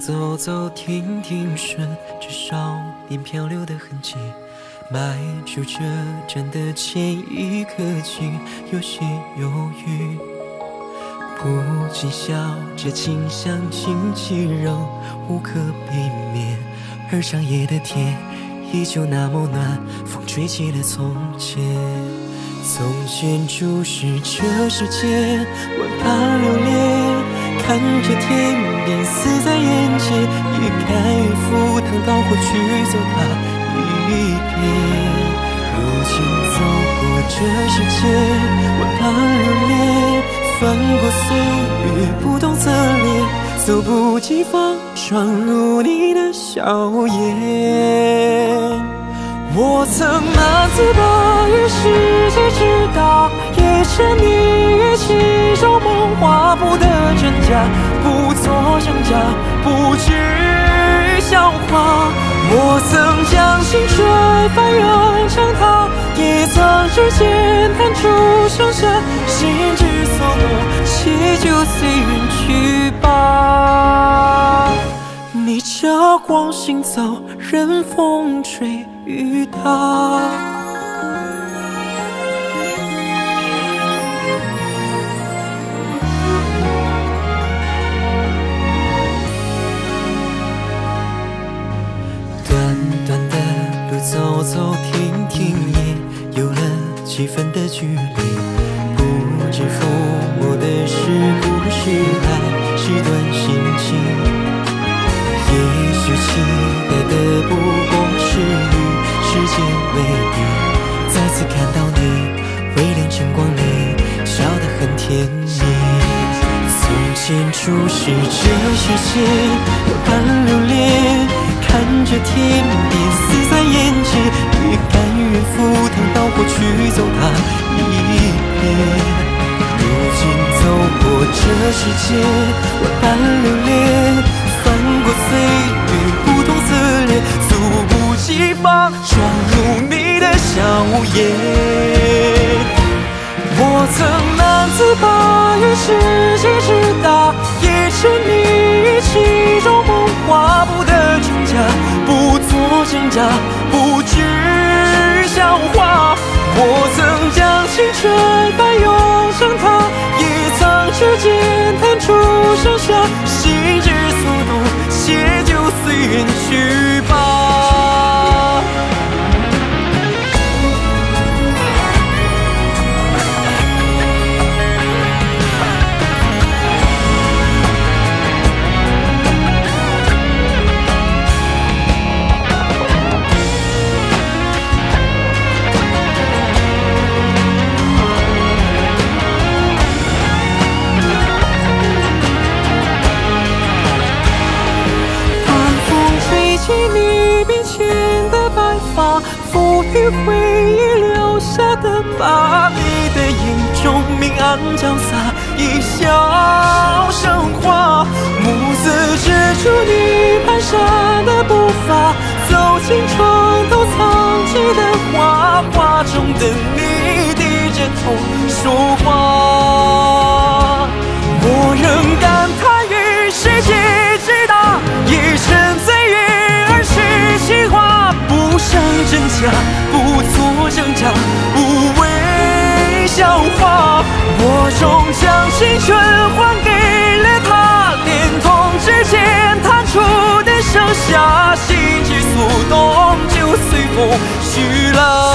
走走停停顺，至少点漂流的痕迹。迈出车站的前一刻起，有些犹豫，不禁笑着倾向荆棘，仍无可避免。而长夜的天依旧那么暖，风吹起了从前。从前注视这世界，万般留恋，看着天边死在眼前，也甘愿赴汤蹈火去走它。一遍，如今走过这世间，万般留恋，翻过岁月，不懂侧脸，猝不及防闯入你的笑颜。我曾难自拔于世界之大，也沉溺于其中，梦话不不做挣扎，不惧笑话。我曾将青春翻涌成她，也曾指尖弹出盛夏，心之所动，且就随缘去吧。逆着光行走，任风吹雨打。走停停，也有了几分的距离。不知抚摸的是不是爱，是段心情。也许期待的不过是与时间为敌。再次看到你，微亮晨光里，笑得很甜蜜。从前初识这世界，万般留恋，看着天世界，万般留恋，翻过岁月，不同撕裂，猝不及防闯入你的笑颜。我曾难自拔于世界之大，也沉溺于其中，梦话不得真假，不做挣扎，不惧。笑话，我出盛夏，心之所动，且就随缘去吧。回忆留下的疤，你的眼中明暗交杂，一笑生花。暮色遮住你蹒跚的步伐，走进床头藏起的画，真假。不做挣扎，无谓笑话。我终将青春还给了他，连同指尖弹出的盛夏，心之所动，就随风去了。